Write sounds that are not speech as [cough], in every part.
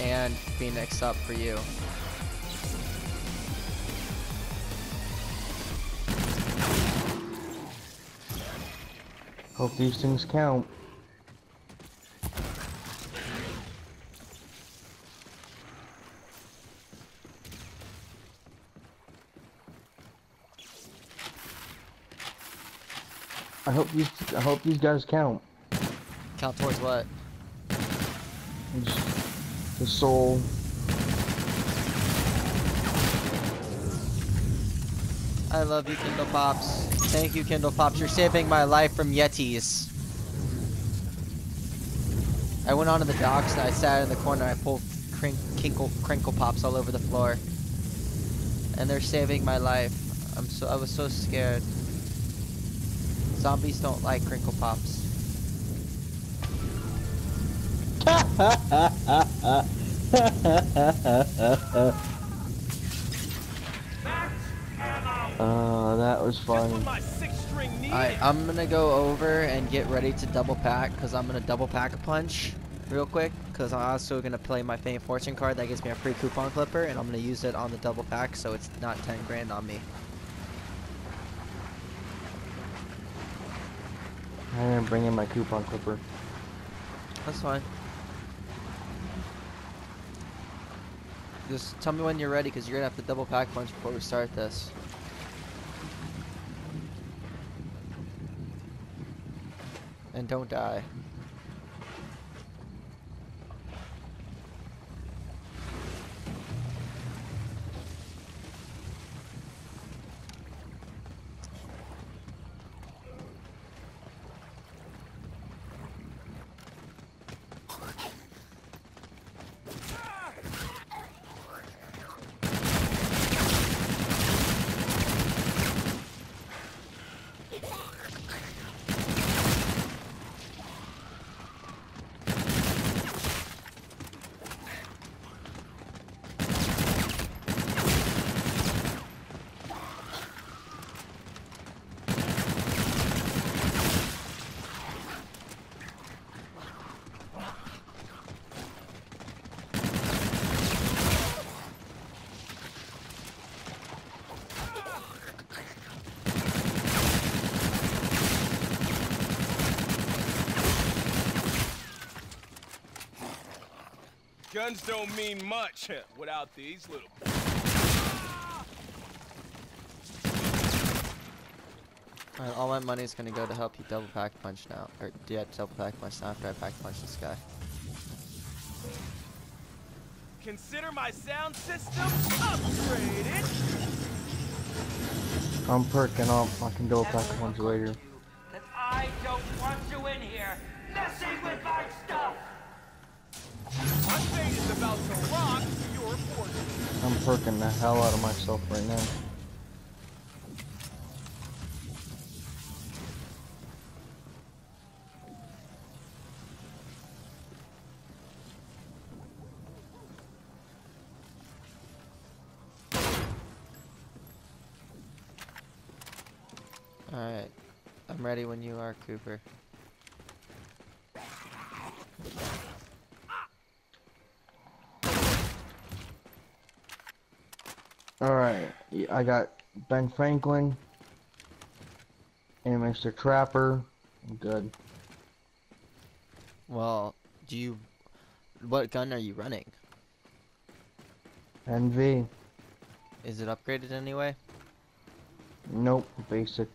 and Phoenix up for you. Hope these things count. I hope these I hope these guys count. Count towards what? Just the soul. I love you, Kindle Pops. Thank you, Kindle Pops. You're saving my life from Yetis. I went onto the docks and I sat in the corner. I pulled crink, kinkle, crinkle pops all over the floor, and they're saving my life. I'm so I was so scared. Zombies don't like crinkle pops. Uh, that was funny. Alright, I'm gonna go over and get ready to double pack because I'm gonna double pack a punch real quick because I'm also gonna play my Fame Fortune card that gives me a free coupon clipper and I'm gonna use it on the double pack so it's not 10 grand on me. I didn't bring in my coupon clipper. That's fine. Just tell me when you're ready because you're gonna have to double pack punch before we start this. And don't die. Guns don't mean much [laughs] without these little. Alright, all my money is gonna go to help you double pack punch now. Or yeah, double pack punch now after I pack punch this guy. Consider my sound system upgraded. I'm perking up. I can double pack punch later. Perking the hell out of myself right now. Alright. I'm ready when you are, Cooper. Alright, I got Ben Franklin and Mr. Trapper. I'm good. Well, do you... What gun are you running? NV. Is it upgraded anyway? Nope, basic.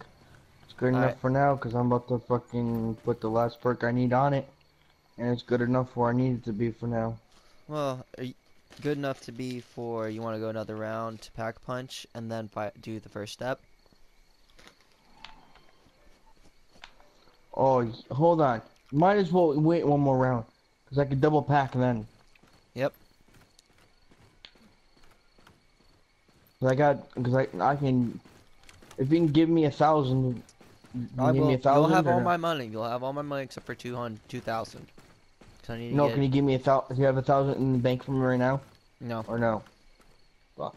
It's good Alright. enough for now because I'm about to fucking put the last perk I need on it. And it's good enough where I need it to be for now. Well, you good enough to be for you want to go another round to pack punch and then do the first step? Oh, hold on. Might as well wait one more round. Because I could double pack then. Yep. 'Cause I got, because I, I can, if you can give me a thousand, I give will, me a thousand you'll have all no? my money. You'll have all my money except for 200, 2,000. So I need to No, get... can you give me a thousand? Do you have a thousand in the bank for me right now? No. Or no? Fuck.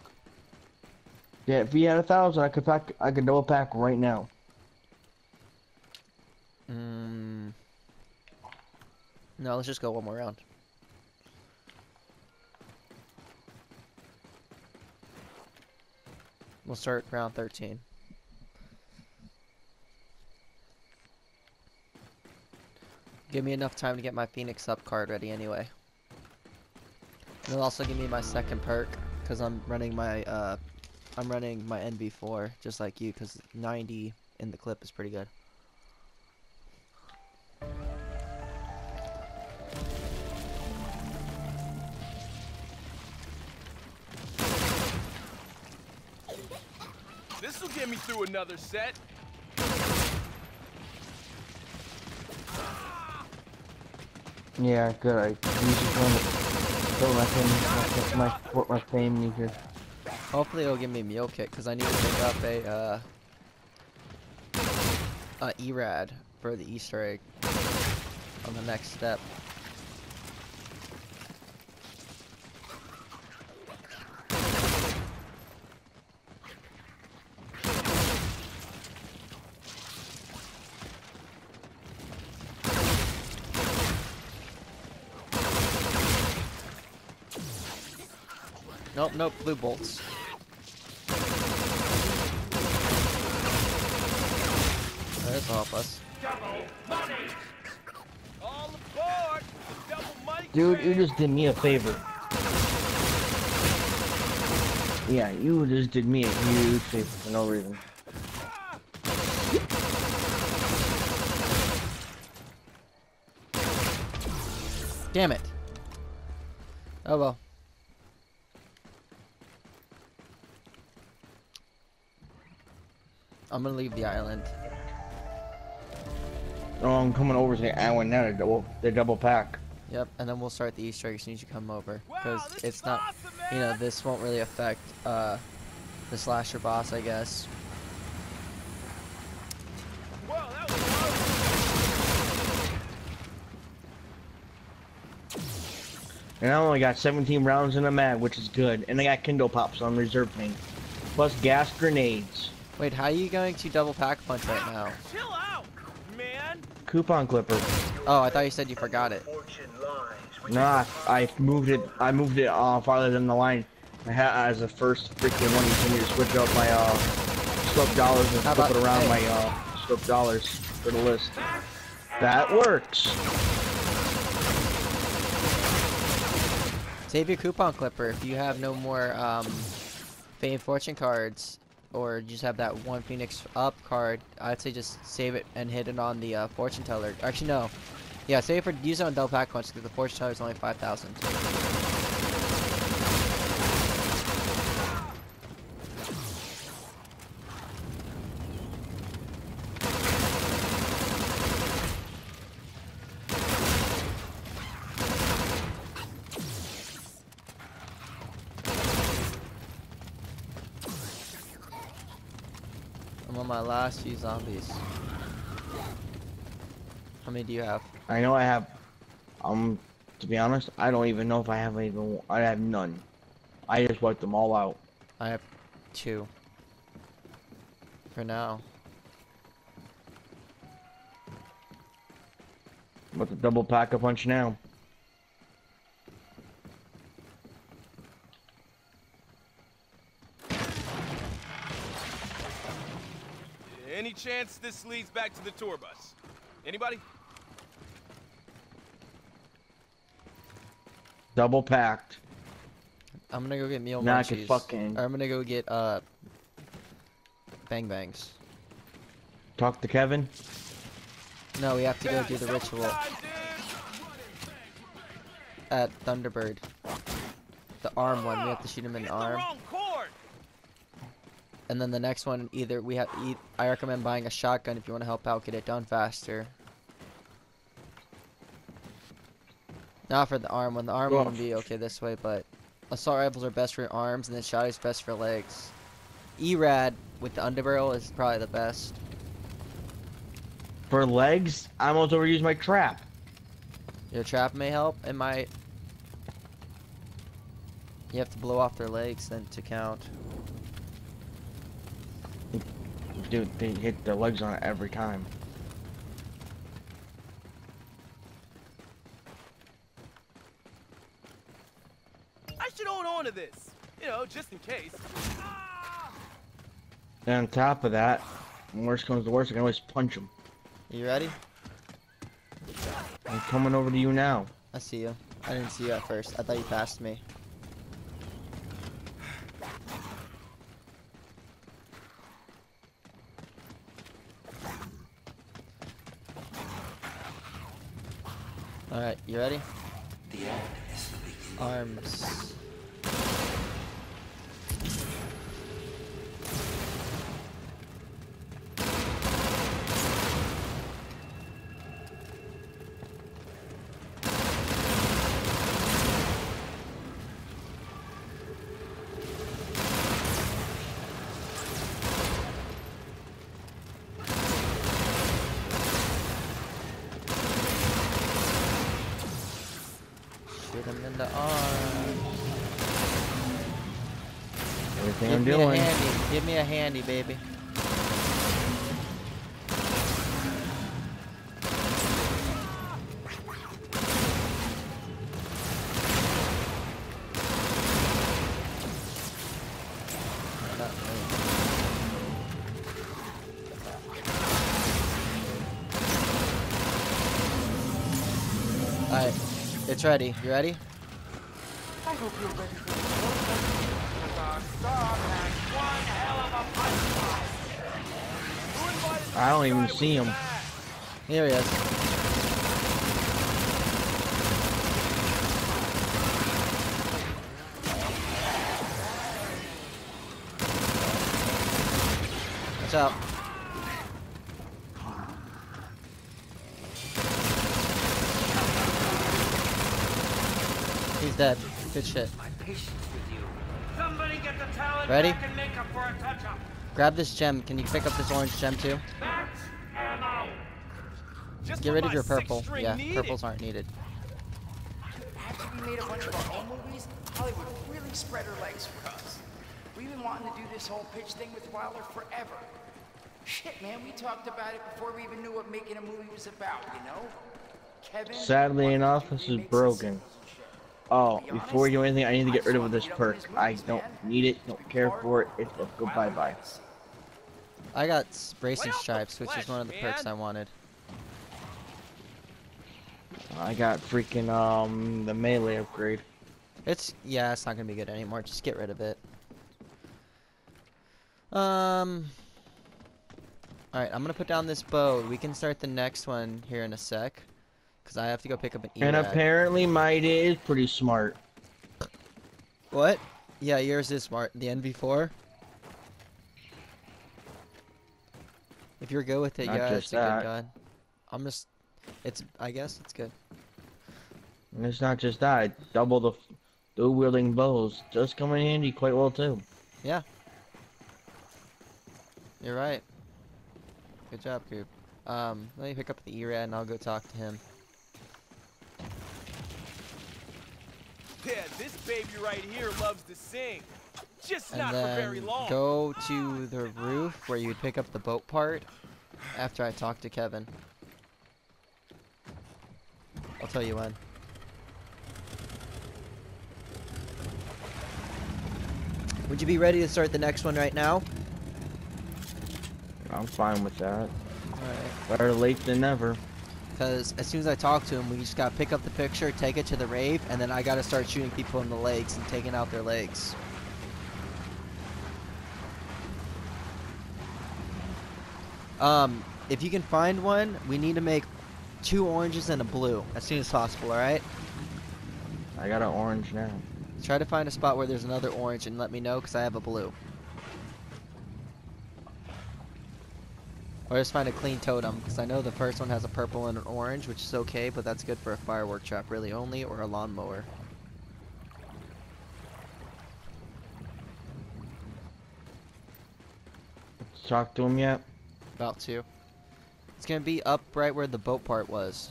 Yeah, if you had a thousand, I could pack. I could double pack right now. Mm. No, let's just go one more round. We'll start round 13. Give me enough time to get my Phoenix up card ready anyway. It'll also give me my second perk because I'm running my uh, I'm running my NV4 just like you because 90 in the clip is pretty good. This'll get me through another set. Yeah, good. I usually trying to fill my fame, my, my, my fame meter. Hopefully it'll give me a meal kit because I need to pick up a uh, a ERAD for the Easter egg on the next step. Nope, nope, blue bolts. This will help us. Double money! All aboard! The double money Dude, you just did me a favor. Yeah, you just did me a huge favor for no reason. Damn it. Oh well. I'm gonna leave the island. Oh, I'm coming over to the island now. They're double, they're double pack. Yep, and then we'll start the Easter egg as soon as you come over. Because Wow, it's not, awesome, you know, this won't really affect uh, the slasher boss, I guess. Whoa, that was close. And I only got 17 rounds in the mag, which is good. And I got Kindle Pops on reserve paint. Plus gas grenades. Wait, how are you going to double pack punch right now? Chill out, man. Coupon clipper. Oh, I thought you said you forgot it. Nah, I moved it. I moved it uh, farther than the line. I had as the first freaking one. You told me to switch up my uh, swap dollars and How flip it around hey. my uh, swap dollars for the list. That works. Save your coupon clipper if you have no more um, Fame Fortune cards or just have that one Phoenix up card. I'd say just save it and hit it on the uh, Fortune Teller. Actually, no. Yeah, save it for use it on double pack because the Fortune Teller is only 5,000. I'm on my last few zombies. How many do you have? I know I have. Um, to be honest, I don't even know if I have even. I have none. I just wiped them all out. I have two. For now. With the double pack a punch now. Any chance this leads back to the tour bus? Anybody? Double packed. I'm gonna go get meal Nah, munchies. Fucking... I'm gonna go get uh bang bangs. Talk to Kevin. No, we have to go do the ritual at Thunderbird. The arm one, we have to shoot him in Hit the the arm. And then the next one, either we have, e I recommend buying a shotgun if you want to help out get it done faster. Not for the arm one. The arm one would be okay this way, but assault rifles are best for arms, and then is best for legs. E-rad with the underbarrel is probably the best. For legs, I almost overused my trap. Your trap may help. It might. You have to blow off their legs then to count. Dude, they hit their legs on it every time. I should hold on to this. You know, just in case. Ah! And on top of that, when worst comes to worst, I can always punch him. You ready? I'm coming over to you now. I see you. I didn't see you at first. I thought you passed me. Alright, you ready? The end is the beginning. Arms. Everything Give I'm me doing. a handy. Give me a handy, baby. Alright, it's ready. You ready? I hope you're ready for the The star had one hell of a punchline. Who invited I don't even see him. Here he is. Watch out. He's dead. Good shit. My patience with you. Somebody get the talent Ready? back and make up for a touch-up. Grab this gem. Can you pick up this orange gem too? Max ammo. Get rid of your purple. Yeah, needed. purples aren't needed. After we made a bunch of our own movies, Hollywood really spread her legs for us. We've been wanting to do this whole pitch thing with Wilder forever. Shit, man, we talked about it before we even knew what making a movie was about, you know? Kevin. Sadly wanted to enough, this is broken. sequels and shit. Oh, be before you do anything, I need to get rid of this to get up in perk. his I don't man. need it, don't care for it. It's uh, a good bye bye. I got s- bracing Lay off the stripes, which is one of the perks. I wanted. I got freaking um the melee upgrade. It's yeah, it's not gonna be good anymore. Just get rid of it. Um. All right, I'm gonna put down this bow. We can start the next one here in a sec, cause I have to go pick up an E. And apparently mine is pretty smart. what? Yeah, yours is smart. The NV4. If you're good with it, Not yeah, it's a that. good gun. I'm just. It's. I guess it's good. And it's not just that, double the dual wielding bows does come in handy quite well too. Yeah. You're right. Good job, Coop. Um, let me pick up the E-Rad and I'll go talk to him. Yeah, this baby right here loves to sing. Just and not for very then long. go to the roof where you would pick up the boat part after I talk to Kevin. I'll tell you when. Would you be ready to start the next one right now? I'm fine with that. Alright. Better late than never. Because as soon as I talk to him, we just gotta pick up the picture, take it to the rave, and then I gotta start shooting people in the legs and taking out their legs. Um, if you can find one, we need to make two oranges and a blue as soon as possible, alright? I got an orange now. Try to find a spot where there's another orange and let me know because I have a blue. Or just find a clean totem because I know the first one has a purple and an orange, which is okay, but that's good for a firework trap really only or a lawnmower. Talk to him yet? About to. It's gonna be up right where the boat part was.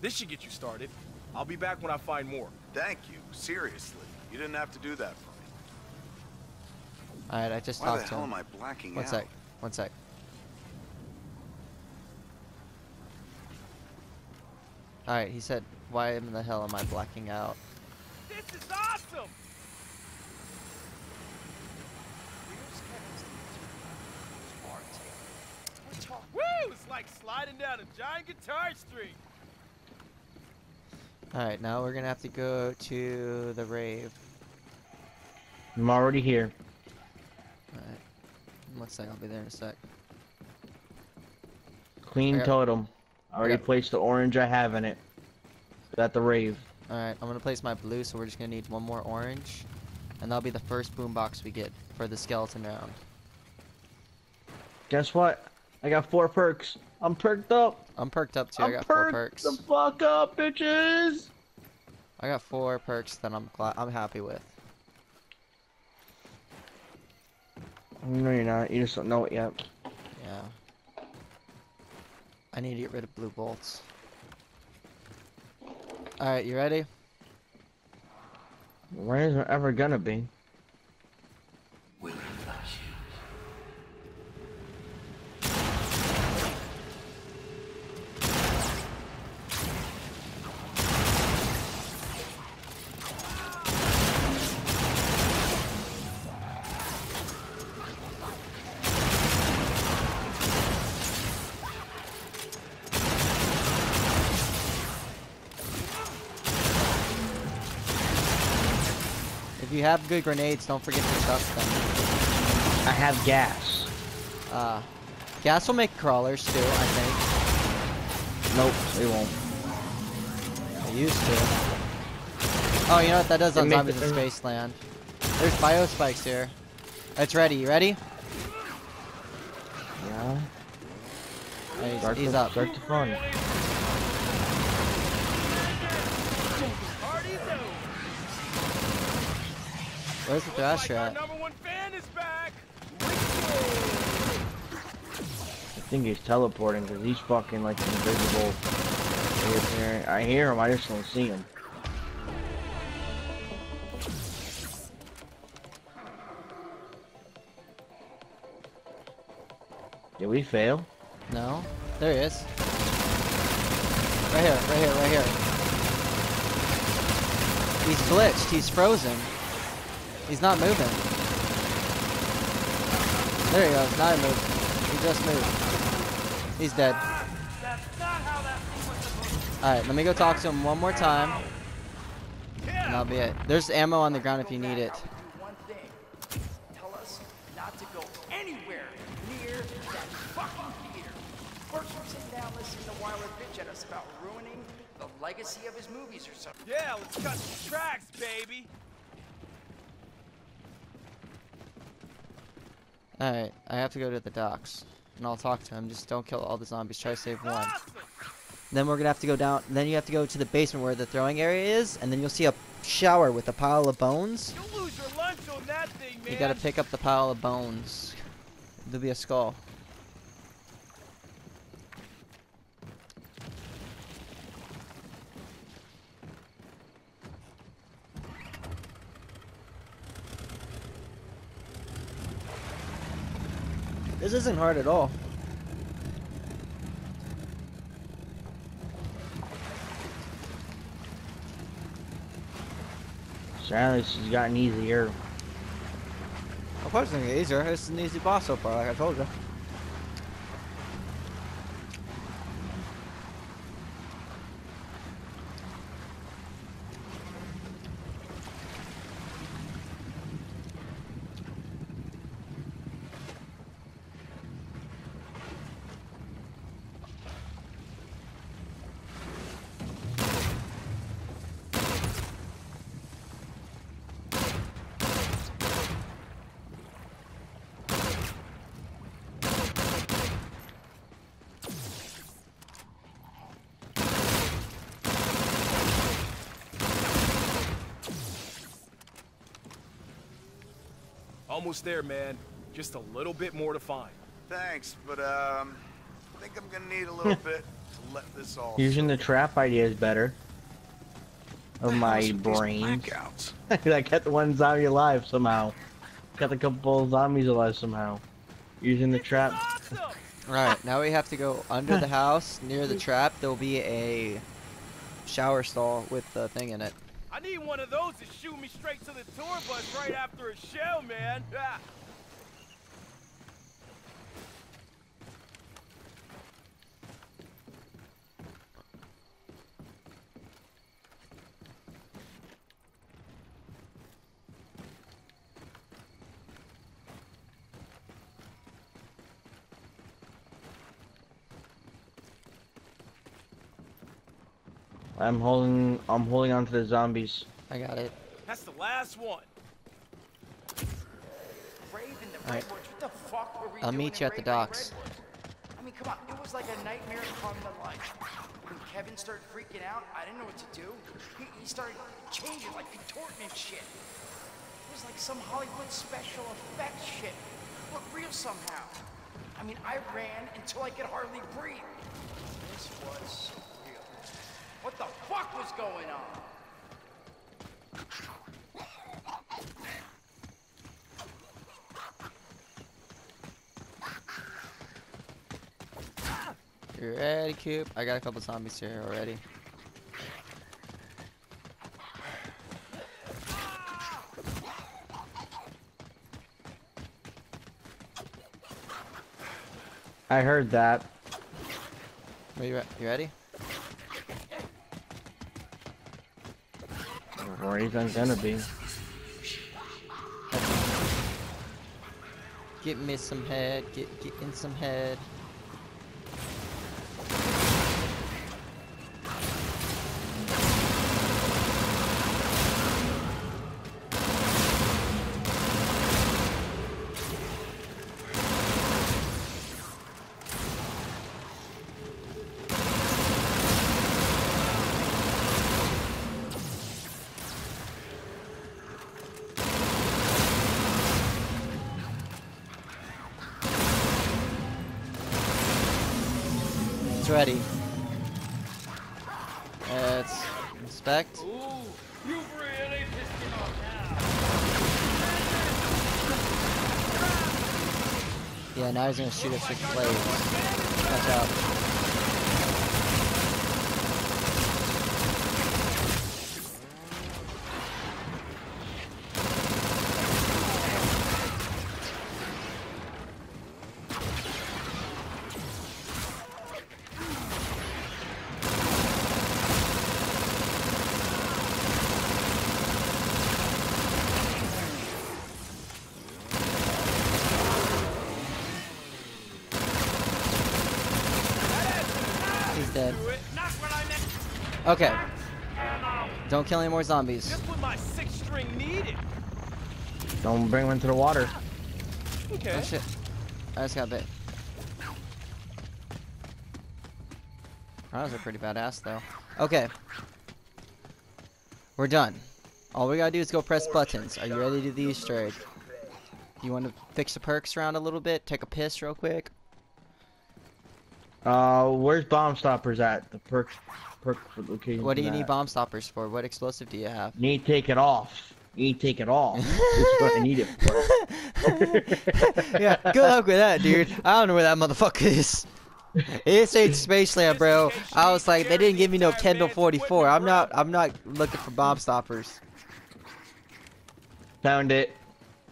This should get you started. I'll be back when I find more. Thank you. Seriously. You didn't have to do that for me. Alright, I just Why the talked to hell him. am I blacking One out? sec. One sec. Alright, he said, why in the hell am I blacking out? This is awesome! Where's Kevin hardtail. We're talking. Woo! It's like sliding down a giant guitar string. Alright, now we're gonna have to go to the rave. I'm already here. Alright. One sec, I'll be there in a sec. Clean I got- totem. I already got- placed the orange I have in it. At the rave. Alright, I'm gonna place my blue, so we're just gonna need one more orange. And that'll be the first boombox we get for the skeleton round. Guess what? I got four perks. I'm perked up. I'm perked up too, I I'm got four perked perks. the fuck up, bitches. I got four perks that I'm glad I'm happy with. No, you're not. You just don't know it yet. Yeah. I need to get rid of blue bolts. Alright, you ready? When is it ever gonna be? If have good grenades, don't forget to chuck them. I have gas. Uh, gas will make crawlers too, I think. Nope, they won't. I used to. Oh, you know what that does on Zombies in it- Spaceland? There's bio spikes here. It's ready. You ready? Yeah. Oh, he's, he's up. Start the fun. Party's over. Where's the Looks thrasher like at? number one fan is back. I think he's teleporting because he's fucking like invisible. I hear him. I just don't see him. Did we fail? No. There he is. Right here, right here, right here. He's glitched. He's frozen. He's not moving. There he goes. Now he moved. He just moved. He's dead. That's not how that thing was supposed to Alright, let me go talk to him one more time. And that'll be it. There's ammo on the ground if you need it. out and do one thing. Tell us not to go anywhere near that fucking theater. First we're sitting down listening to Wilder bitch at us about ruining the legacy of his movies or something. Yeah, let's cut some tracks, baby. Alright, I have to go to the docks. And I'll talk to him. Just don't kill all the zombies. Try to save one. Then we're gonna have to go down. Then you have to go to the basement where the throwing area is, and then you'll see a shower with a pile of bones. You'll lose your lunch on that thing, man. You gotta pick up the pile of bones. There'll be a skull. This isn't hard at all. Sadly, has gotten easier. Of course, it's easier. It's an easy boss so far, like I told you. Almost there, man. Just a little bit more to find. Thanks, but um, I think I'm gonna need a little [laughs] bit to let this all. Using the trap idea is better. Of The my brain. with these [laughs] I kept the one zombie alive somehow. Got a couple zombies alive somehow. Using the trap. Awesome. Alright, now we have to go under the [laughs] house, near the trap. There'll be a shower stall with the thing in it. Need one of those to shoot me straight to the tour bus right after a show, man. [laughs] I'm holding. I'm holding on to the zombies. I got it. That's the last one. Raven, the Alright. Redwoods, what the fuck were we I'll doing meet you at the docks. Redwoods? I mean, come on, it was like a nightmare come to life. When Kevin started freaking out, I didn't know what to do. He, he started changing, like contorting and shit. It was like some Hollywood special effects shit. Looked real somehow. I mean, I ran until I could hardly breathe. This was surreal. What the fuck was going on? You ready, Coop? I got a couple zombies here already. I heard that. Are you, re- you ready? Raven's gonna be. Get me some head. Get get in some head. It's ready. Let's inspect. Yeah, now he's gonna shoot us with blades. Watch out. Okay. Don't kill any more zombies. Just what my sixth string needed. Don't bring one to the water. Okay. Oh shit. I just got bit. That was a pretty badass though. Okay. We're done. All we gotta do is go press buttons. Are you ready to do the Easter egg? You wanna fix the perks around a little bit? Take a piss real quick? Uh, where's bomb stoppers at? The perk, perk location. What do for you need bomb stoppers for? What explosive do you have? Need to take it off. You need to take it off. [laughs] That's what I need it for. [laughs] yeah, good luck with that, dude. I don't know where that motherfucker is. It's ain't Spaceland, bro. I was like, they didn't give me no Kendall 44. I'm not, I'm not looking for bomb stoppers. Found it.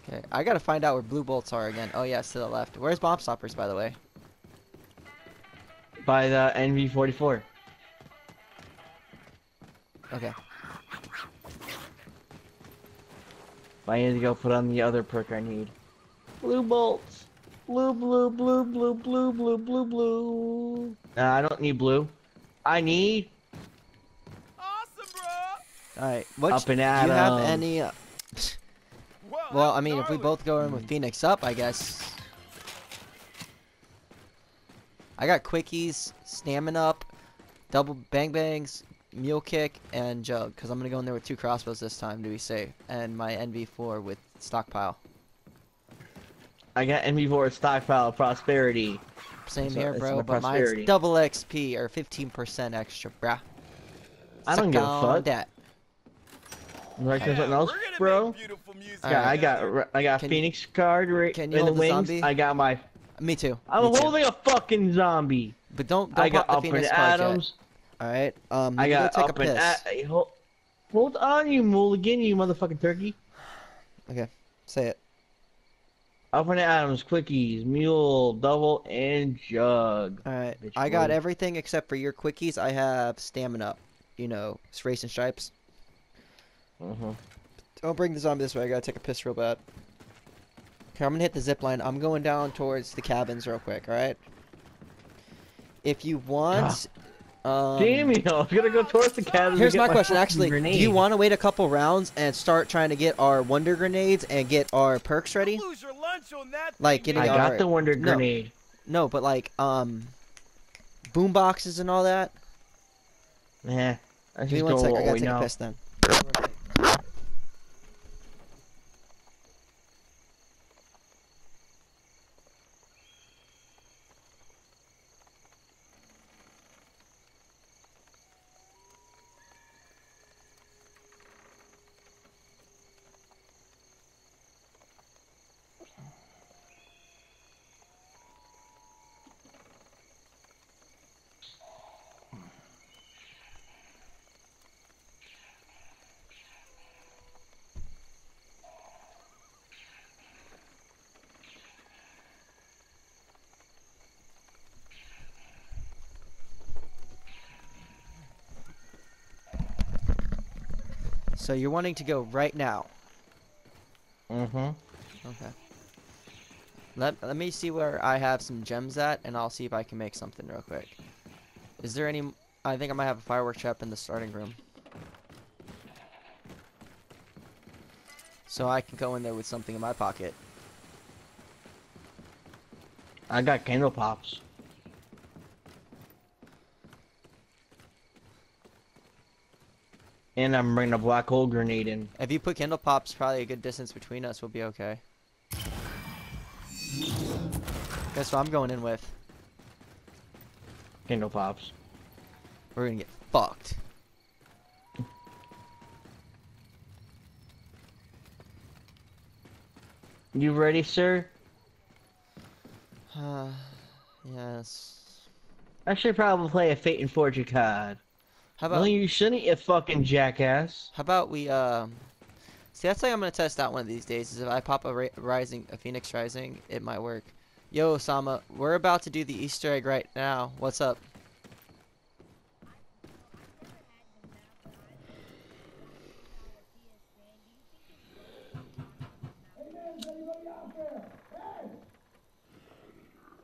Okay, I gotta find out where blue bolts are again. Oh yeah, it's to the left. Where's bomb stoppers, by the way? By the NV44. Okay. I need to go put on the other perk I need. Blue bolts. Blue, blue, blue, blue, blue, blue, blue, blue. Nah, I don't need blue. I need Awesome, bro. All right. What? Up and do you have 'em. any? Uh, Well, well, I mean, if we both go in with Phoenix up, I guess. I got quickies, stamina up, double bang bangs, mule kick, and jug. Cause I'm gonna go in there with two crossbows this time to be safe, and my NV4 with stockpile. I got NV4 stockpile prosperity. Same So here, bro. But prosperity. mine's double XP or 15% extra, bruh. I don't Suck give a fuck. That. Like Yeah, something else, bro? make beautiful Yeah, I got I got Can- Phoenix card right can you in the hold the wings. I got my. Me too. I'm me too. holding a fucking zombie. But don't don't I got pop up the and Phoenix card yet. Adams. All right. Um, I you go got take a and piss. hey, Hold, hold on, you mulligan, you motherfucking turkey. Okay, say it. Up N' Atoms, quickies, mule, double, and jug. All right. Bitch I got boy. everything except for your quickies. I have stamina. You know, it's racing stripes. Uh-huh. Don't bring the zombie this way. I gotta take a piss real bad. Okay, I'm gonna hit the zip line. I'm going down towards the cabins real quick. All right. If you want, Um, Damn you! I'm gonna go towards the cabin. Here's get my question. fucking Actually, do you want to wait a couple rounds and start trying to get our wonder grenades and get our perks ready? Lose your lunch on that Like thing, getting I man. our- got the wonder No. grenade. No, but like um, boom boxes and all that. Yeah. I Give me just one go sec. I gotta we take a know. piss then. So you're wanting to go right now? Mm-hmm. Okay. Let Let me see where I have some gems at, and I'll see if I can make something real quick. Is there any? I think I might have a firework trap in the starting room. So I can go in there with something in my pocket. I got candle pops. And I'm bringing a black hole grenade in. If you put kindle pops, probably a good distance between us, we'll be okay. Guess what I'm going in with? Candle pops. We're gonna get fucked. You ready, sir? Uh, [sighs] yes. I should probably play a Fate and Fortune card. How No, you shouldn't, you fucking jackass. how about we um? See, that's like I'm gonna test out one of these days. Is if I pop a ri- rising, a phoenix rising, it might work. Yo, Osama, we're about to do the Easter egg right now. What's up?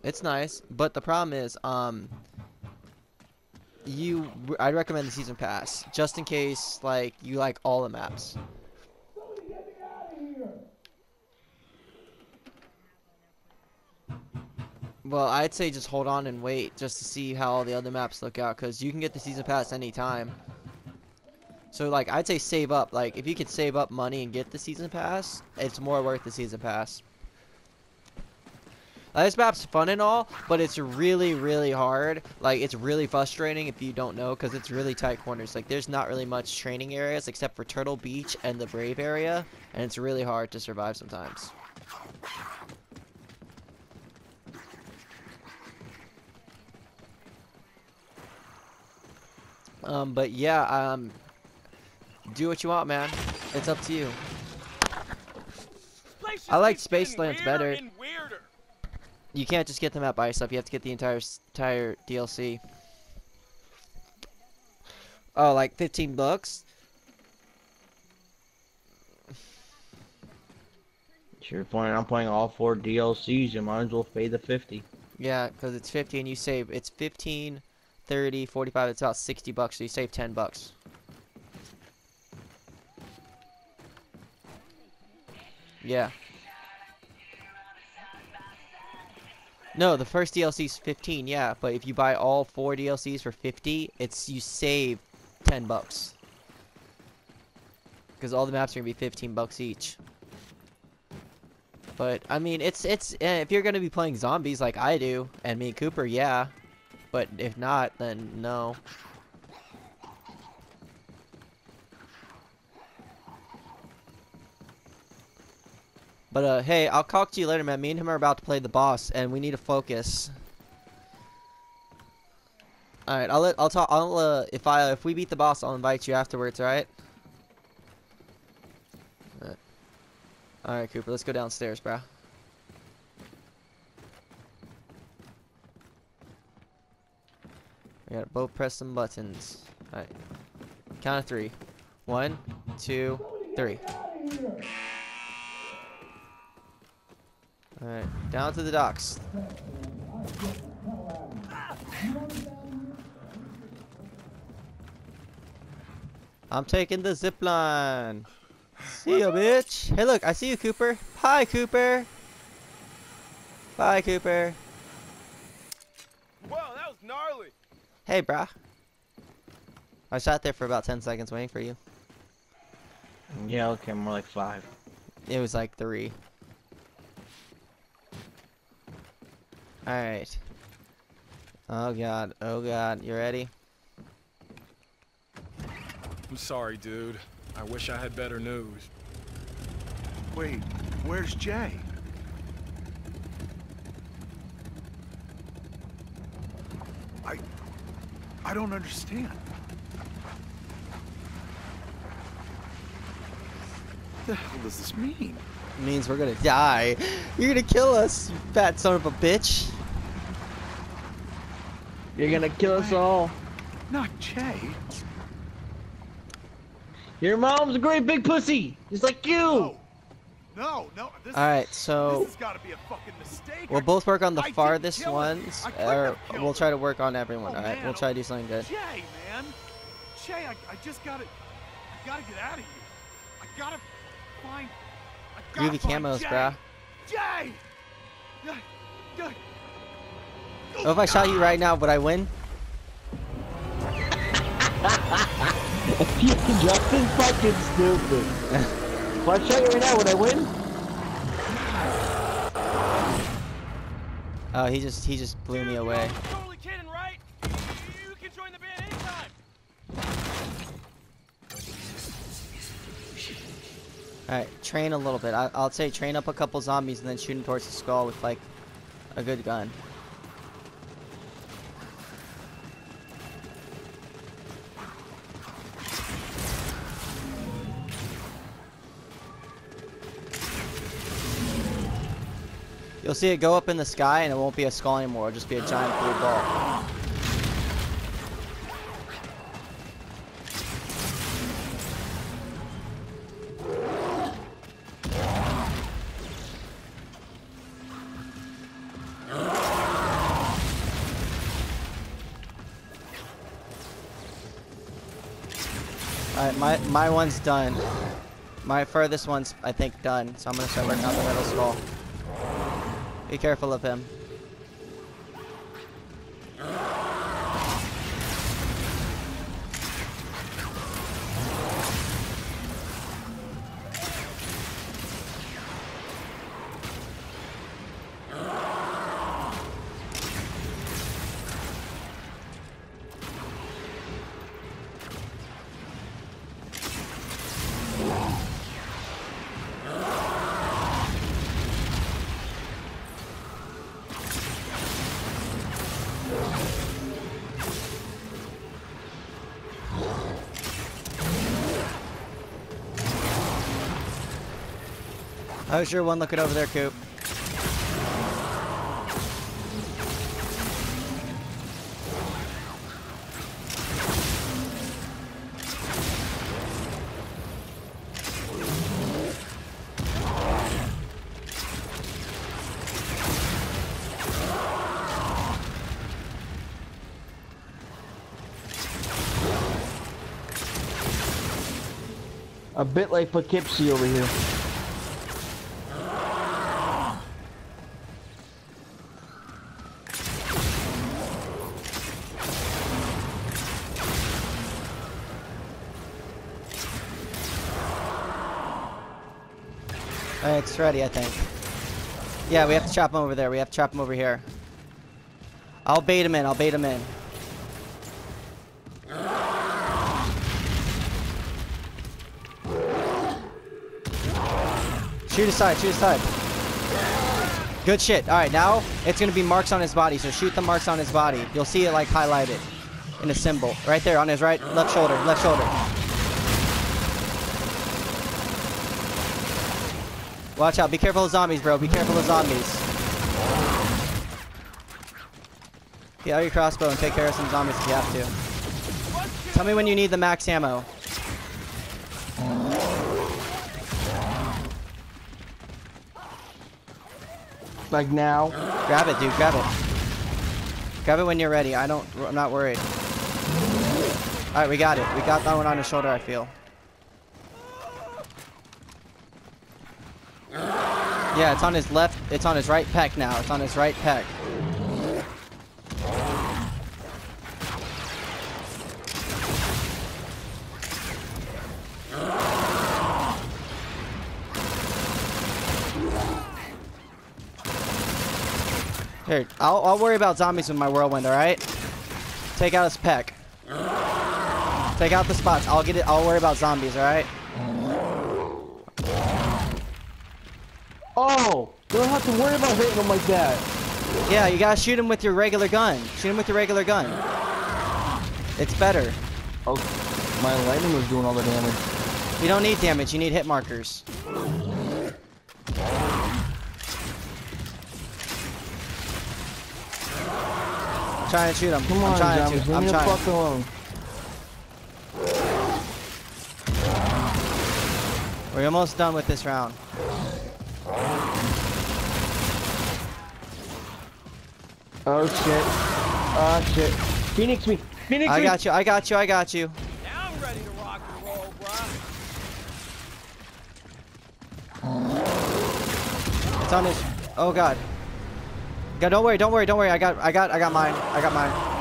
It's nice, but the problem is, um, you, I'd recommend the season pass just in case, like, you like all the maps. Well, I'd say just hold on and wait just to see how all the other maps look out, because you can get the season pass anytime. So, like, I'd say save up. Like, if you could save up money and get the season pass, it's more worth the season pass. This map's fun and all, but it's really, really hard. Like, it's really frustrating if you don't know, because it's really tight corners. Like, there's not really much training areas except for Turtle Beach and the Brave area, and it's really hard to survive sometimes. Um, but yeah, um, do what you want, man. It's up to you. I like keeps Space getting better. You can't just get the map by yourself. You have to get the entire entire DLC. Oh, like 15 bucks? Sure, point. I'm playing all four DLCs. You might as well pay the 50. Yeah, because it's 50 and you save. It's 15, 30, 45. It's about 60 bucks, so you save 10 bucks. Yeah. No, the first DLC is 15, yeah, but if you buy all four DLCs for 50, it's you save 10 bucks. Because all the maps are gonna be 15 bucks each. But I mean, it's it's eh, if you're gonna be playing zombies like I do, and me and Cooper, yeah. But if not, then no. But uh, hey, I'll talk to you later, man. Me and him are about to play the boss, and we need to focus. All right, I'll let I'll talk. I'll uh, if I if we beat the boss, I'll invite you afterwards. All right. All right, all right Cooper. Let's go downstairs, bro. We gotta both press some buttons. All right. Count of three. One, two, three. Alright, down to the docks. I'm taking the zip line. See ya, bitch. Hey, look, I see you, Cooper. Hi, Cooper. Bye, Cooper. Whoa, that was gnarly. Hey, brah. I sat there for about 10 seconds waiting for you. Yeah, okay, more like five. It was like three. Alright. Oh god, oh god, you ready? I'm sorry, dude. I wish I had better news. Wait, where's Jay? I... I don't understand. What the hell does this mean? It means we're gonna die. You're gonna kill us, you fat son of a bitch. You're gonna kill us all. Not Jay. Your mom's a great big pussy, just like you. No. No, no. This, Alright, this so has got to be a fucking mistake. we'll both work on the I farthest ones, or we'll try to work on everyone. Oh, Alright, man, we'll try to do something good. Jay, man. Jay, I, I just gotta, I gotta get out of here. I gotta find, I gotta Groovy find camos, Jay. bruh. Jay! Oh, if I shot you right now, would I win? Justin's fucking stupid. if I shot you right now, would I win? Oh, he just he just blew me away. Alright, train a little bit. I, I'll say train up a couple zombies and then shoot them towards the skull with like a good gun. You'll see it go up in the sky and it won't be a skull anymore. It'll just be a giant blue ball. Alright, my, my one's done. My furthest one's, I think, done. So I'm gonna start working on the middle skull. Be careful of him. How's your one looking over there, Coop? A bit like Poughkeepsie over here. Ready, I think. Yeah, we have to chop him over there. We have to chop him over here. I'll bait him in. I'll bait him in. Shoot aside, shoot aside. Good shit. Alright, now it's gonna be marks on his body, so shoot the marks on his body. You'll see it like highlighted in a symbol. Right there on his right left shoulder, left shoulder. Watch out, be careful of zombies, bro. Be careful of zombies. Get out your crossbow and take care of some zombies if you have to. Tell me when you need the max ammo. Like now. Grab it, dude. Grab it. Grab it when you're ready. I don't. I'm not worried. Alright, we got it. We got that one on his shoulder, I feel. Yeah, it's on his left. It's on his right pec now. It's on his right pec. Here, I'll, I'll worry about zombies with my whirlwind, alright? Take out his pec. Take out the spots. I'll get it. I'll worry about zombies, alright? Oh, you don't have to worry about hitting them like that. Yeah, you gotta shoot him with your regular gun. Shoot him with your regular gun. It's better. Oh, my lightning was doing all the damage. You don't need damage. You need hit markers. I'm trying to shoot him. Come I'm on, trying zombies, to. I'm trying. fuck alone. We're almost done with this round. Oh shit. Oh shit. Phoenix me. Phoenix I me. got you. I got you. I got you. Now I'm ready to rock and roll, bruh. It's on his. Oh god. God, don't worry. Don't worry. Don't worry. I got. I got. I got mine. I got mine.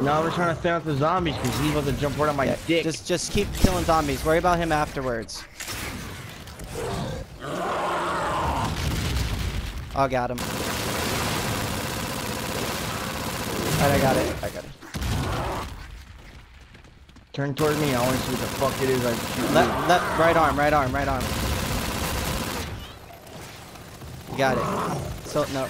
Now we're trying to thin out the zombies because he's about to jump right on my Yeah, dick. Just, just keep killing zombies. Worry about him afterwards. I got him. Alright, I got it. I got it. Turn toward me. I want to see what the fuck it is I shoot. Left, left, right arm, right arm, right arm. You got it. So no.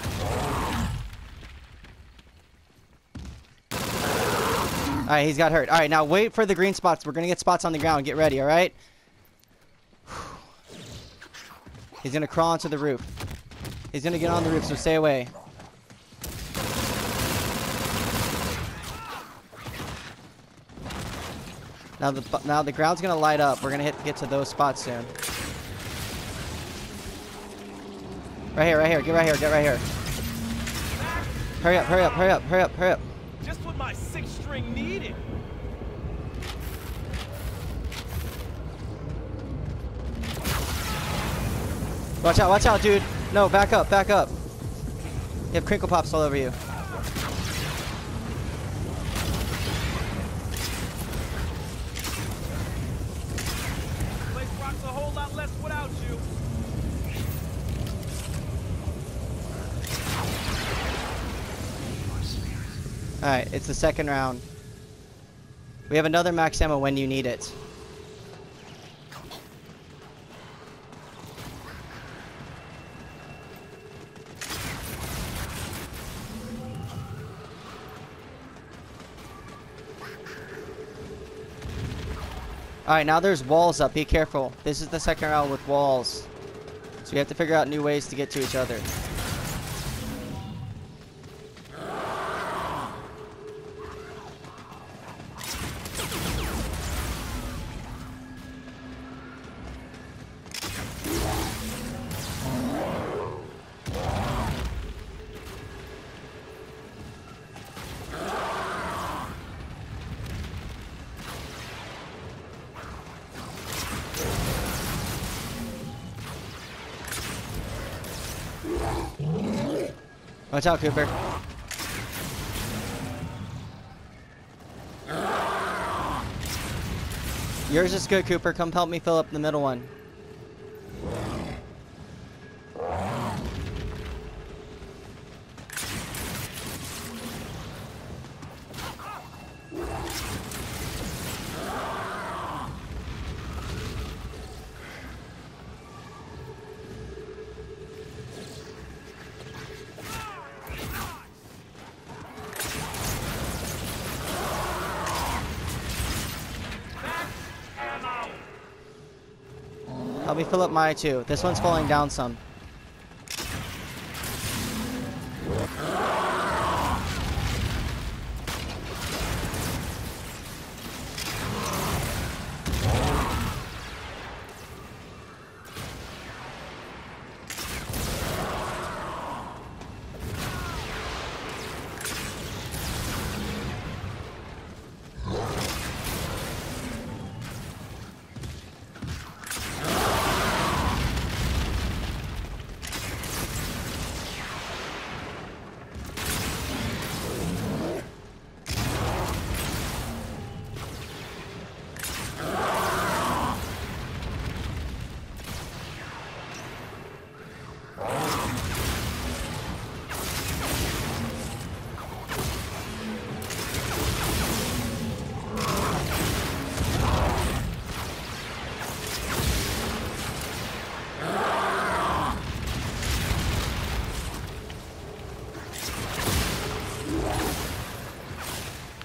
All right, he's got hurt. All right, now wait for the green spots. We're gonna get spots on the ground. Get ready. All right. He's gonna crawl onto the roof. He's gonna get on the roof, so stay away. Now the now the ground's gonna light up. We're gonna hit get to those spots soon. Right here, right here. Get right here. Get right here. Hurry up! Hurry up! Hurry up! Hurry up! Hurry up! Just what my six needed. Watch out! Watch out, dude! No, back up! Back up! You have crinkle pops all over you. Place rocks a whole lot less without you. All right, it's the second round. We have another max ammo when you need it. Alright, now there's walls up. Be careful. This is the second round with walls. So you have to figure out new ways to get to each other. Watch out, Cooper. Yours is good, Cooper. Come help me fill up the middle one. Fill up my two. This one's falling down some.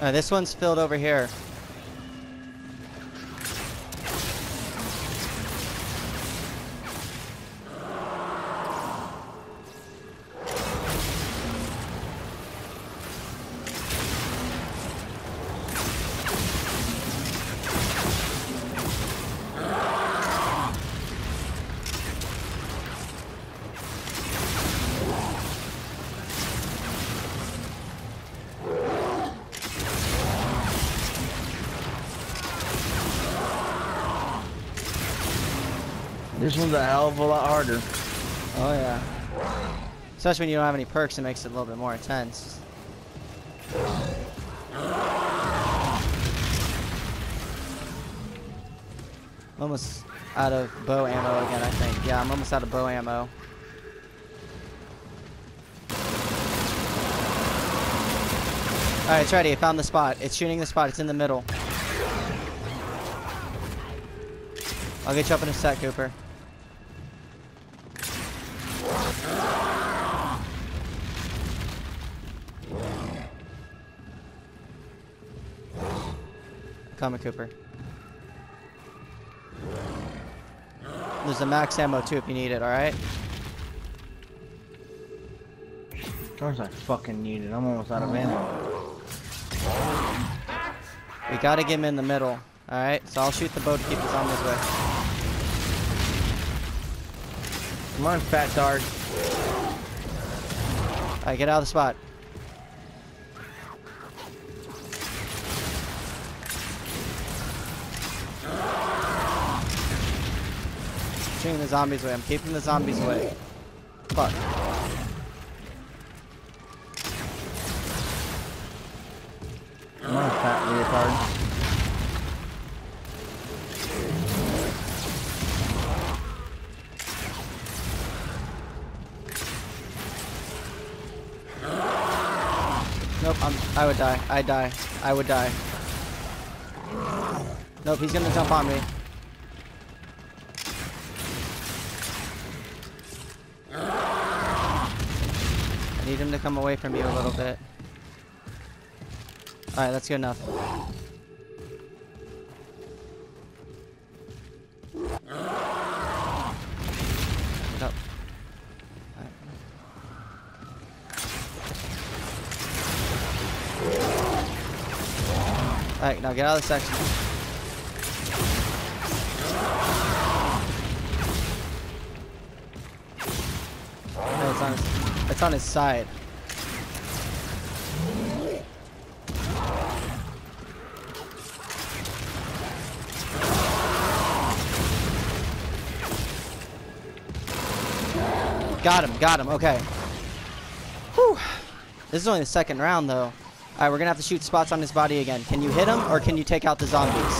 Uh, this one's filled over here. This one's a hell of a lot harder. Oh yeah. Especially when you don't have any perks, it makes it a little bit more intense. I'm almost out of bow ammo again, I think. Yeah, I'm almost out of bow ammo. Alright, it's ready. I found the spot. It's shooting the spot. It's in the middle. I'll get you up in a sec, Cooper. Coming, Cooper. There's a max ammo too if you need it, alright? Of course I fucking need it. I'm almost out of ammo. We gotta get him in the middle. Alright, so I'll shoot the bow to keep the zombies away. Come on, fat dart. Alright, get out of the spot. Shooting the zombies away. I'm keeping the zombies away. Fuck. Come on, fat leotard. Nope, I'm, I would die. I die. I would die. Nope, he's gonna jump on me. Him to come away from you a little bit. Alright, that's good enough. Alright, now get out of the section. It's on his side. Got him, got him, okay. Whew. This is only the second round, though. Alright, we're gonna have to shoot spots on his body again. Can you hit him, or can you take out the zombies?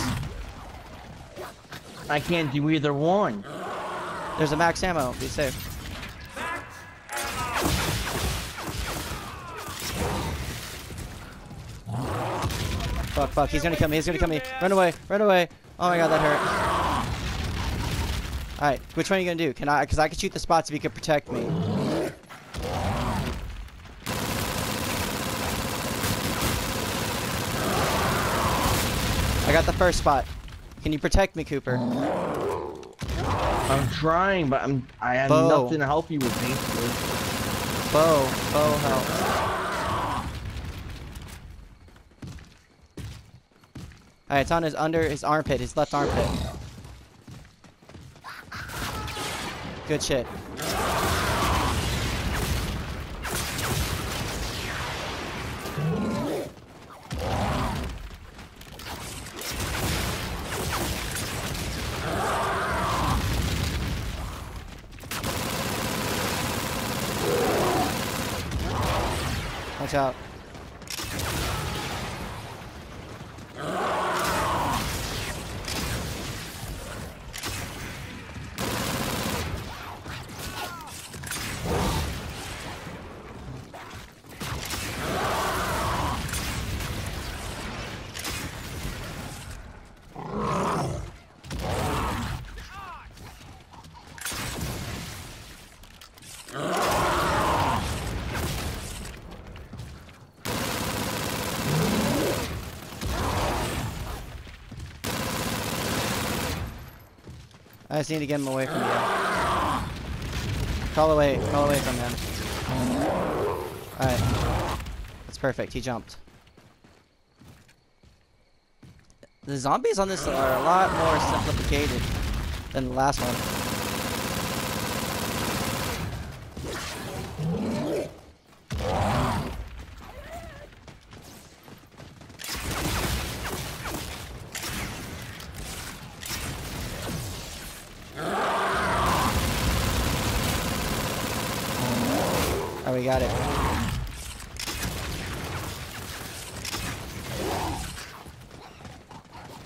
I can't do either one. There's a max ammo. Be safe. Fuck, fuck. He's gonna kill me. He's gonna kill me. Run away. Run away. Oh my god, that hurt. Alright, which one are you gonna do? Can I, because I can shoot the spots if you could protect me. I got the first spot. Can you protect me, Cooper? I'm trying, but I'm I have Bo. nothing to help you with, basically. Bow. Bow helps. Alright, it's on his under his armpit, his left armpit. Good shit. Watch out. Just need to get him away from you. Call away, call away from him. Alright. That's perfect, he jumped. The zombies on this are a lot more simplificated than the last one. Oh, we got it.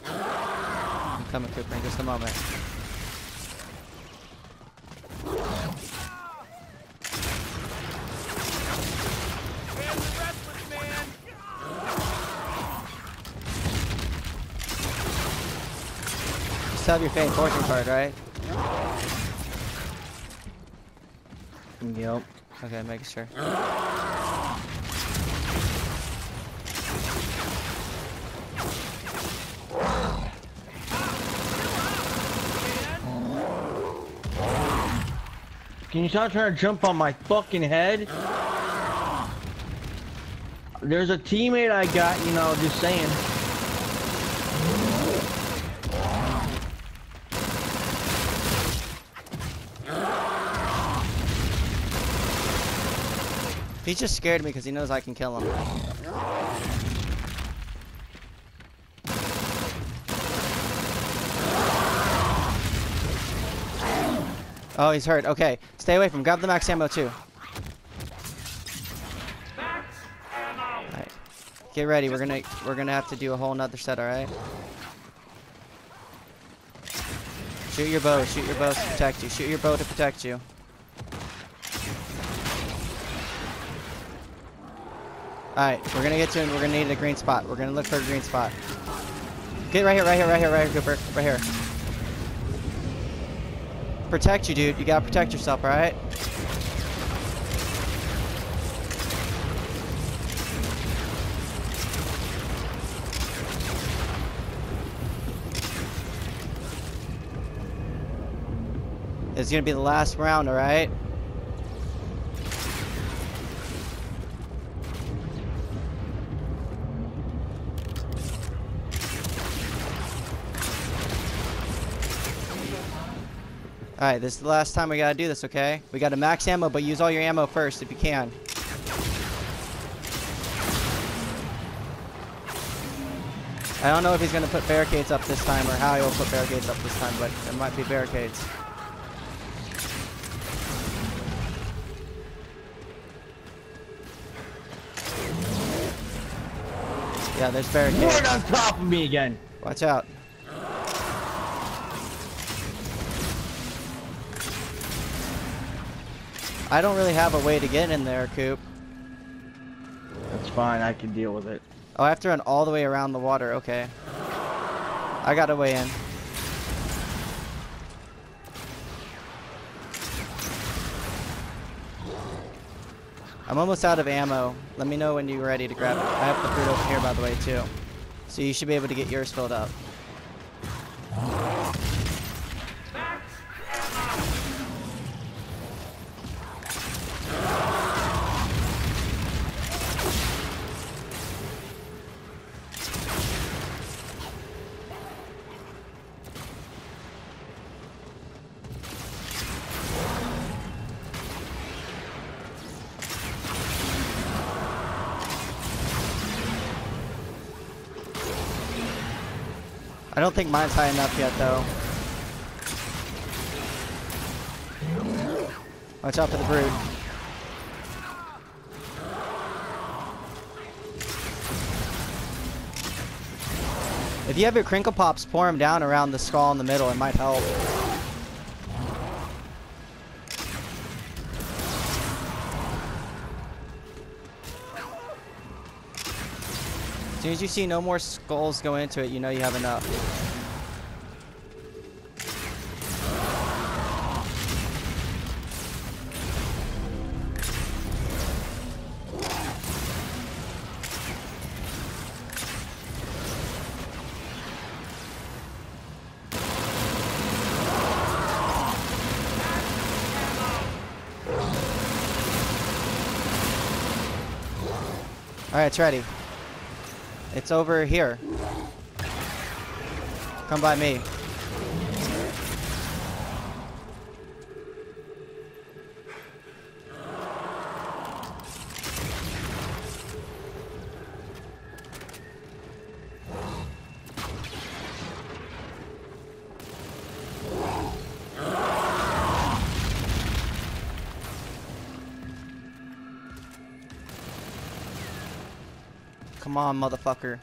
I'm coming, Cooper, in just a moment. Hands are restless, man. You still have your faint fortune card, right? Yep. Okay, make sure. Can you stop trying to jump on my fucking head? There's a teammate I got, you know, just saying. He just scared me because he knows I can kill him. Oh, he's hurt. Okay, stay away from. him. Grab the max ammo too. Alright. Get ready. We're gonna we're gonna have to do a whole nother set. All right. Shoot your bow. Shoot your bow to protect you. Shoot your bow to protect you. Alright, we're gonna get to him. We're gonna need a green spot. We're gonna look for a green spot. Get right here, right here, right here, right here, Cooper. Right here. Protect you, dude. You gotta protect yourself, alright? It's gonna be the last round, alright? Alright, this is the last time we gotta do this, okay? We got a max ammo, but use all your ammo first if you can. I don't know if he's gonna put barricades up this time or how he will put barricades up this time, but there might be barricades. Yeah, there's barricades. Right on top of me again. Watch out. I don't really have a way to get in there, Coop. That's fine, I can deal with it. Oh, I have to run all the way around the water. Okay. I got a way in. I'm almost out of ammo. Let me know when you're ready to grab it. I have the fruit over here, by the way, too. So you should be able to get yours filled up. Think mine's high enough yet, though. Watch out for the brood. If you have your crinkle pops, pour them down around the skull in the middle. It might help. As soon as you see no more skulls go into it, you know you have enough. Alright, it's ready. It's over here. Come by me. On, motherfucker.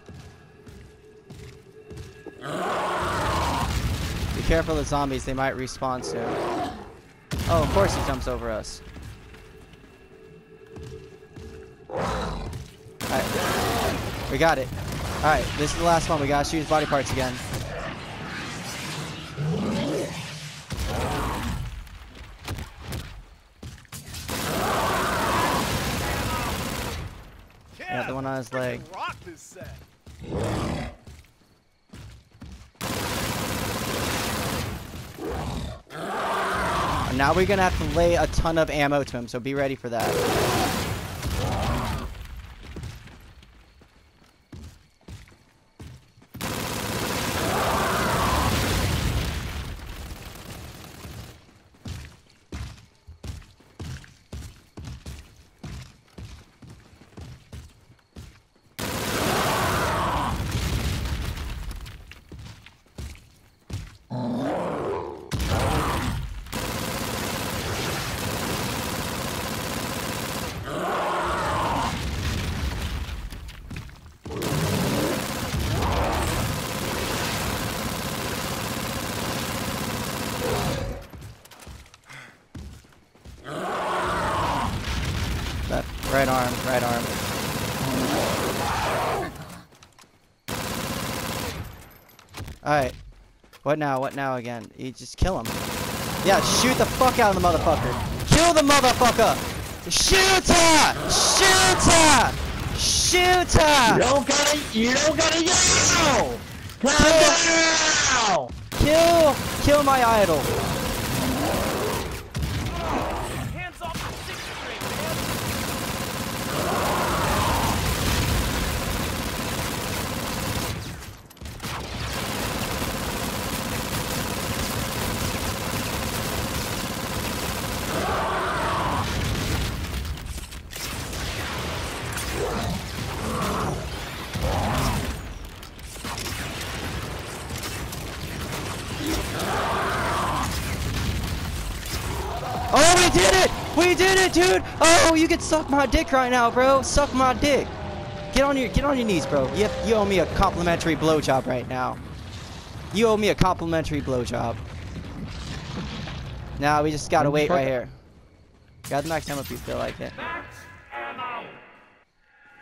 Be careful of the zombies, they might respawn soon. Oh, of course he jumps over us. Alright. We got it. Alright, this is the last one. We gotta shoot his body parts again. The one on his leg. Set. Now we're gonna have to lay a ton of ammo to him, so be ready for that. Left, right arm, right arm. Alright. What now? What now again? You just kill him. Yeah, shoot the fuck out of the motherfucker. Kill the motherfucker! Shoot her! Shoot her! Shoot You her! don't gotta, you don't gotta yell! Down! Kill! Kill my idol. Hands off the six string, man. Oh, we did it! We did it, dude! Oh, you can suck my dick right now, bro. Suck my dick. Get on your get on your knees, bro. You have, you owe me a complimentary blowjob right now. You owe me a complimentary blowjob. Now we just gotta wait right here. Got the max ammo if you feel like it. Yeah,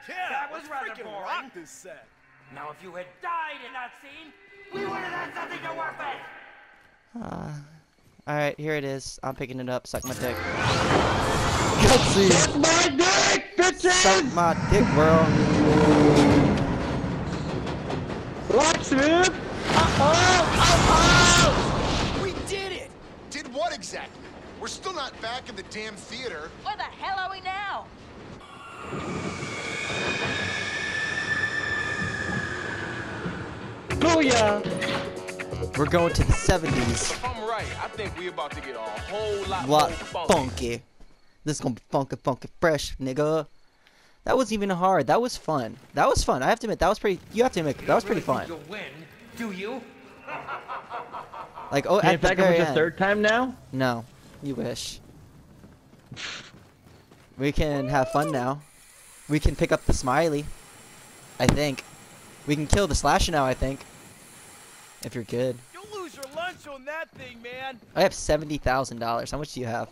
That was rather freaking boring. rock this set. Now, if you had died in that scene, we would have had something to work with. Uh, all right, here it is. I'm picking it up. Suck my dick. Suck my dick, Suck bitches! my dick, world. Locksmith! We did it! Did what exactly? We're still not back in the damn theater. Where the hell are we now? Booyah! We're going to the 70s. If I'm right, I think we about to get a whole lot Lot funky. funky. This is gonna be funky, funky, fresh, nigga. That wasn't even hard. That was fun. That was fun. I have to admit, that was pretty. You have to admit, that was pretty fun. You'll win, do you? Like, oh, Can't at the back very with the end. third time now? No, you wish. We can have fun now. We can pick up the smiley. I think. We can kill the slasher now. I think. If you're good. You'll lose your lunch on that thing, man. I have seventy thousand dollars. How much do you have?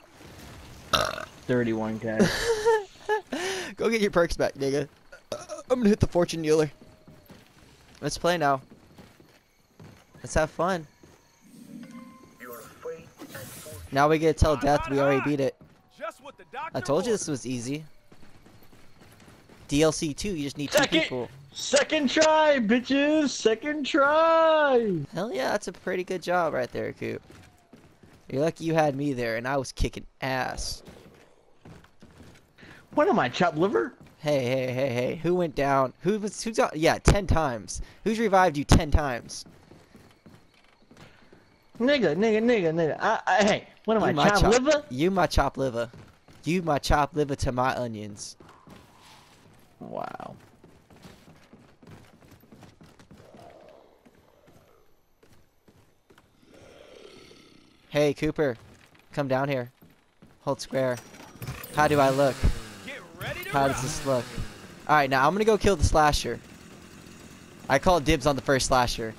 31k. [laughs] Go get your perks back, nigga. I'm gonna hit the fortune dealer. Let's play now. Let's have fun. Now we get to tell death we already beat it. Just what the doctor I told you this was easy. DLC 2, you just need two Second- people. Second try, bitches! Second try! Hell yeah, that's a pretty good job right there, Coop. You're lucky you had me there, and I was kicking ass. What am I, chopped liver? Hey, hey, hey, hey. Who went down? Who was who's got yeah, 10 times. Who's revived you 10 times? Nigga, nigga, nigga, nigga. I, I, hey, what am You I, my chopped chop- liver? You my chop liver. You my chop liver to my onions. Wow. Hey, Cooper. Come down here. Hold square. How do I look? How does this look? Alright, now I'm gonna go kill the slasher. I call dibs on the first slasher.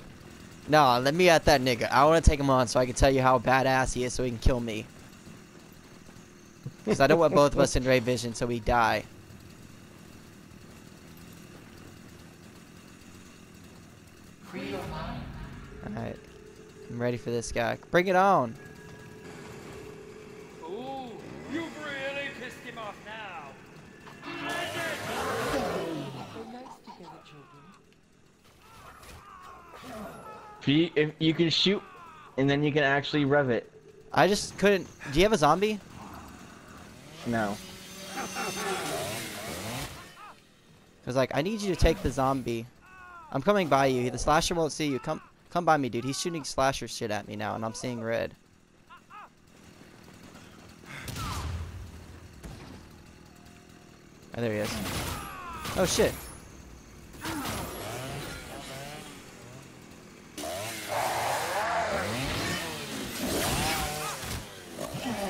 No, let me at that nigga. I wanna take him on so I can tell you how badass he is so he can kill me. Because I don't want both of us in ray vision so we die. Alright. I'm ready for this guy. Bring it on! Ooh, you've really pissed him off now. If you, if you can shoot, and then you can actually rev it. I just couldn't. Do you have a zombie? No. Cause like I need you to take the zombie. I'm coming by you. The slasher won't see you. Come come by me, dude. He's shooting slasher shit at me now, and I'm seeing red. Oh, there he is. Oh shit.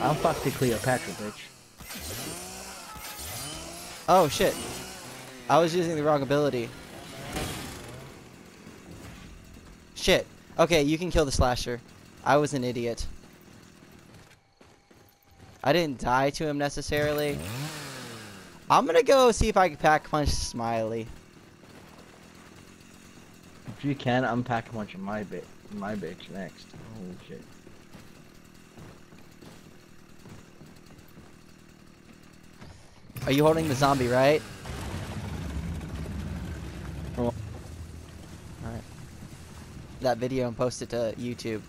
I'm fucked to Cleopatra, bitch. Oh shit. I was using the wrong ability. Shit. Okay, you can kill the slasher. I was an idiot. I didn't die to him necessarily. I'm gonna go see if I can pack punch Smiley. If you can, I'm packing punch my bit, my bitch next. Holy shit. Are you holding the zombie, right? Oh. That video and post it to YouTube.